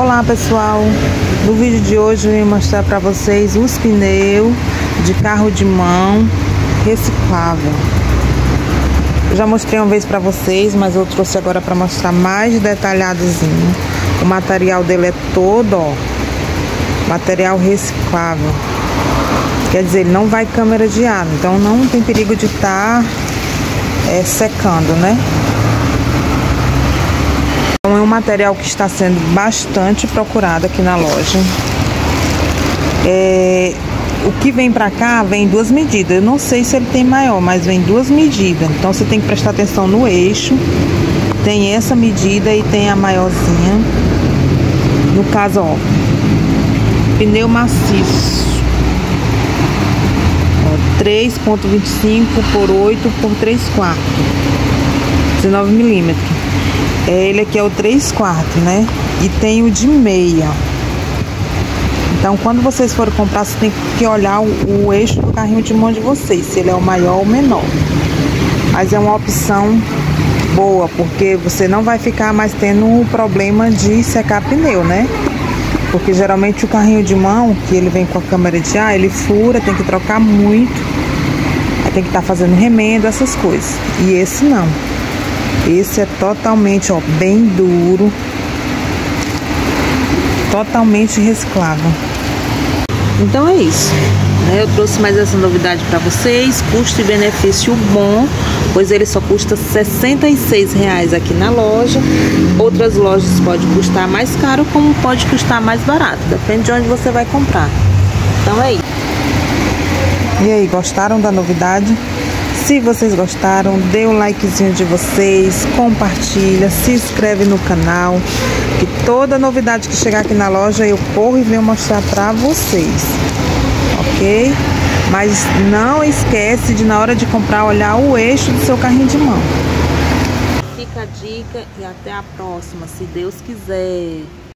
Olá pessoal, no vídeo de hoje eu vou mostrar para vocês os pneus de carro de mão reciclável. Eu já mostrei uma vez para vocês, mas eu trouxe agora para mostrar mais detalhadozinho. O material dele é todo, ó, material reciclável. Quer dizer, ele não vai câmera de ar, então não tem perigo de estar tá, é, secando, né? Um material que está sendo bastante procurado aqui na loja. É, o que vem para cá vem duas medidas. Eu não sei se ele tem maior, mas vem duas medidas. Então você tem que prestar atenção no eixo. Tem essa medida e tem a maiorzinha. No caso, ó, pneu maciço. 3.25 por 8 por 3 quartos. 19 milímetros. É, ele aqui é o 3 quartos, né? E tem o de meia. Então, quando vocês forem comprar, você tem que olhar o, o eixo do carrinho de mão de vocês, se ele é o maior ou menor. Mas é uma opção boa, porque você não vai ficar mais tendo o problema de secar pneu, né? Porque geralmente o carrinho de mão, que ele vem com a câmera de ar, ele fura, tem que trocar muito. Tem que estar tá fazendo remendo, essas coisas. E esse não. Esse é totalmente, ó, bem duro. Totalmente reciclável. Então é isso. Eu trouxe mais essa novidade para vocês. Custo e benefício bom, pois ele só custa R$ reais aqui na loja. Outras lojas pode custar mais caro, como pode custar mais barato. Depende de onde você vai comprar. Então é isso. E aí, gostaram da novidade? Se vocês gostaram, dê um likezinho de vocês, compartilha, se inscreve no canal, que toda novidade que chegar aqui na loja eu corro e venho mostrar para vocês, ok? Mas não esquece de na hora de comprar olhar o eixo do seu carrinho de mão. Fica a dica e até a próxima, se Deus quiser.